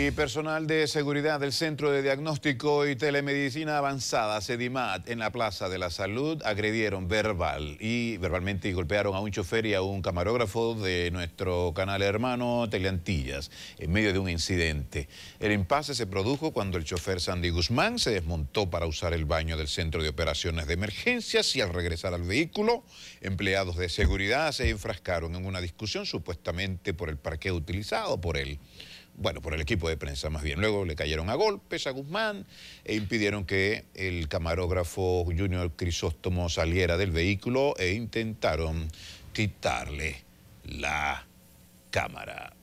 Y personal de seguridad del Centro de Diagnóstico y Telemedicina Avanzada, CEDIMAT, en la Plaza de la Salud, agredieron verbal y verbalmente golpearon a un chofer y a un camarógrafo de nuestro canal hermano Teleantillas en medio de un incidente. El impasse se produjo cuando el chofer Sandy Guzmán se desmontó para usar el baño del Centro de Operaciones de Emergencias y al regresar al vehículo, empleados de seguridad se enfrascaron en una discusión supuestamente por el parqueo utilizado por él bueno, por el equipo de prensa más bien. Luego le cayeron a golpes a Guzmán e impidieron que el camarógrafo Junior Crisóstomo saliera del vehículo e intentaron quitarle la cámara.